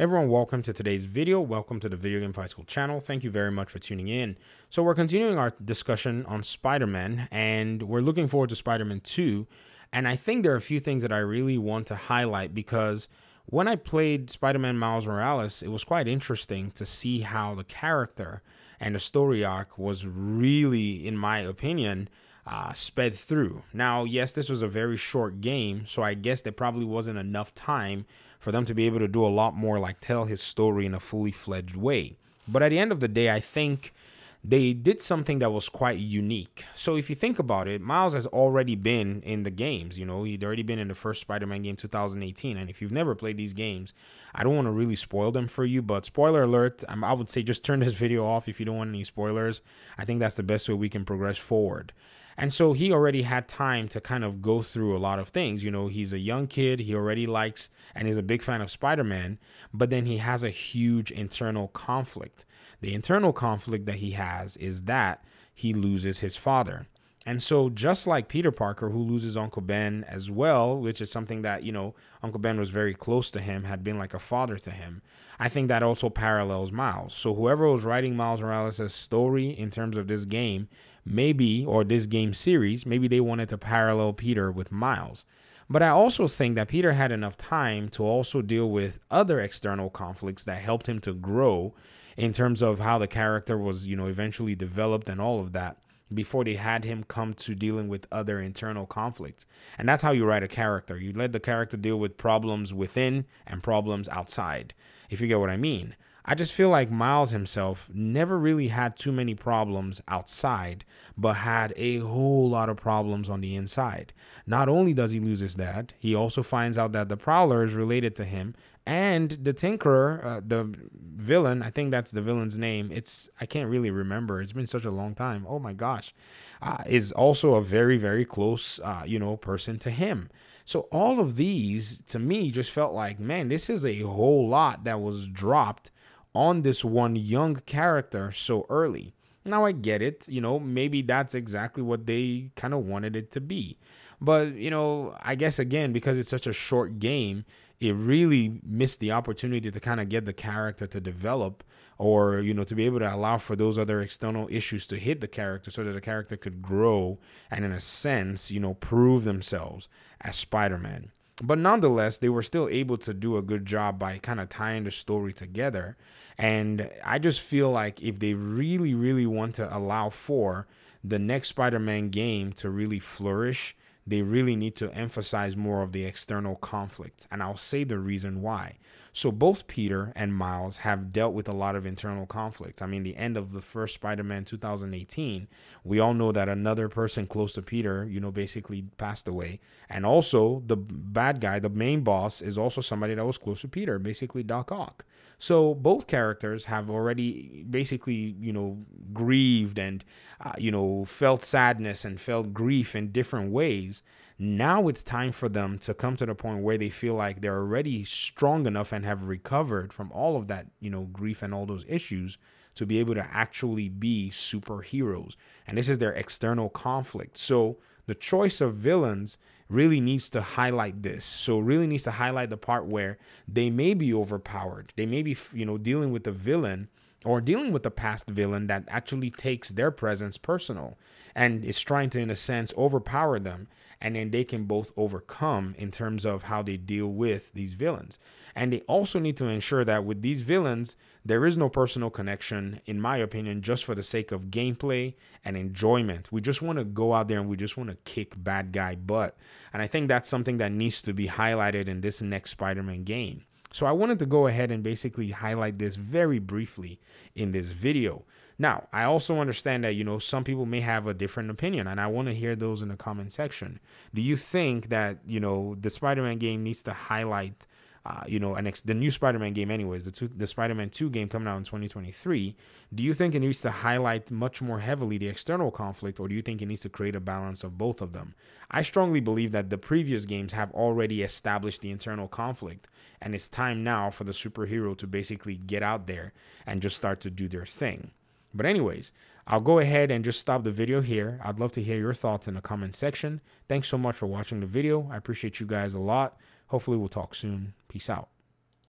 Everyone, welcome to today's video. Welcome to the Video Game Fight School channel. Thank you very much for tuning in. So we're continuing our discussion on Spider-Man, and we're looking forward to Spider-Man 2. And I think there are a few things that I really want to highlight because when I played Spider-Man Miles Morales, it was quite interesting to see how the character and the story arc was really, in my opinion, uh, sped through. Now, yes, this was a very short game, so I guess there probably wasn't enough time for them to be able to do a lot more, like tell his story in a fully fledged way. But at the end of the day, I think they did something that was quite unique. So if you think about it, Miles has already been in the games. You know, he'd already been in the first Spider-Man game 2018. And if you've never played these games, I don't want to really spoil them for you. But spoiler alert, I would say just turn this video off if you don't want any spoilers. I think that's the best way we can progress forward. And so he already had time to kind of go through a lot of things. You know, he's a young kid, he already likes and is a big fan of Spider Man, but then he has a huge internal conflict. The internal conflict that he has is that he loses his father. And so, just like Peter Parker, who loses Uncle Ben as well, which is something that, you know, Uncle Ben was very close to him, had been like a father to him, I think that also parallels Miles. So, whoever was writing Miles Morales' story in terms of this game, maybe, or this game series, maybe they wanted to parallel Peter with Miles. But I also think that Peter had enough time to also deal with other external conflicts that helped him to grow in terms of how the character was, you know, eventually developed and all of that before they had him come to dealing with other internal conflicts. And that's how you write a character. You let the character deal with problems within and problems outside, if you get what I mean. I just feel like Miles himself never really had too many problems outside, but had a whole lot of problems on the inside. Not only does he lose his dad, he also finds out that the Prowler is related to him, and the Tinkerer, uh, the villain, I think that's the villain's name. It's I can't really remember. It's been such a long time. Oh my gosh, uh, is also a very very close, uh, you know, person to him. So all of these to me just felt like, man, this is a whole lot that was dropped on this one young character so early. Now I get it, you know, maybe that's exactly what they kind of wanted it to be. But, you know, I guess again, because it's such a short game, it really missed the opportunity to kind of get the character to develop or, you know, to be able to allow for those other external issues to hit the character so that the character could grow and, in a sense, you know, prove themselves as Spider Man. But nonetheless, they were still able to do a good job by kind of tying the story together. And I just feel like if they really, really want to allow for the next Spider Man game to really flourish, they really need to emphasize more of the external conflict. And I'll say the reason why. So both Peter and Miles have dealt with a lot of internal conflict. I mean, the end of the first Spider-Man 2018, we all know that another person close to Peter, you know, basically passed away. And also the bad guy, the main boss, is also somebody that was close to Peter, basically Doc Ock. So both characters have already basically, you know, grieved and, uh, you know, felt sadness and felt grief in different ways. Now it's time for them to come to the point where they feel like they're already strong enough and have recovered from all of that, you know, grief and all those issues to be able to actually be superheroes. And this is their external conflict. So the choice of villains really needs to highlight this. So really needs to highlight the part where they may be overpowered. They may be, you know, dealing with the villain or dealing with a past villain that actually takes their presence personal and is trying to in a sense overpower them and then they can both overcome in terms of how they deal with these villains. And they also need to ensure that with these villains, there is no personal connection, in my opinion, just for the sake of gameplay and enjoyment. We just want to go out there and we just want to kick bad guy butt. And I think that's something that needs to be highlighted in this next Spider Man game. So I wanted to go ahead and basically highlight this very briefly in this video. Now, I also understand that, you know, some people may have a different opinion, and I want to hear those in the comment section. Do you think that, you know, the Spider Man game needs to highlight, uh, you know, an ex- the new Spider Man game, anyways, the, two, the Spider Man 2 game coming out in 2023? Do you think it needs to highlight much more heavily the external conflict, or do you think it needs to create a balance of both of them? I strongly believe that the previous games have already established the internal conflict, and it's time now for the superhero to basically get out there and just start to do their thing. But anyways, I'll go ahead and just stop the video here. I'd love to hear your thoughts in the comment section. Thanks so much for watching the video. I appreciate you guys a lot. Hopefully we'll talk soon. Peace out.